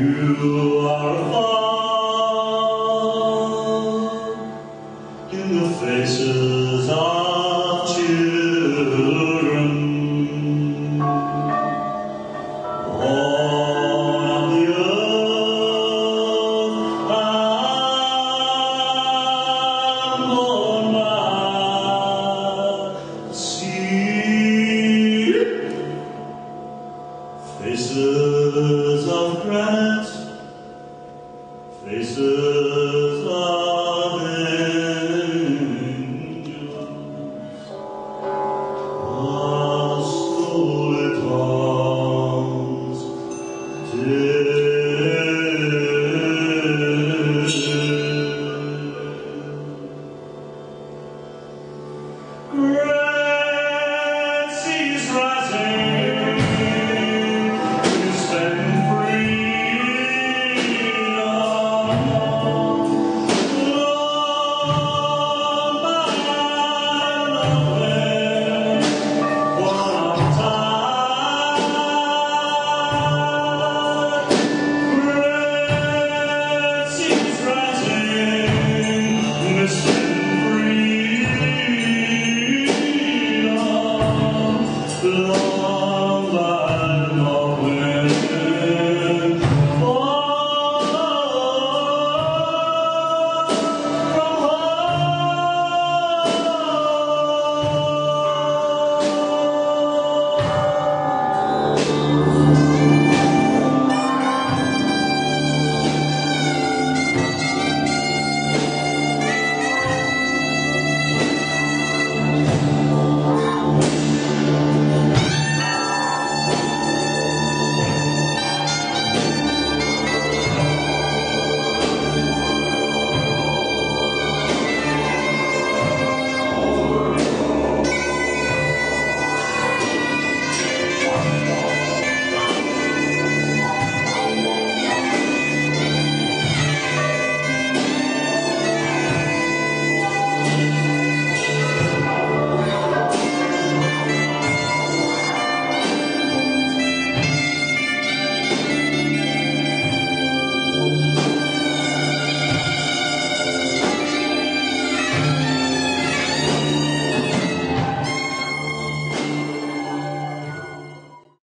You are far in the faces of children. And. Faces of yeah. Lord.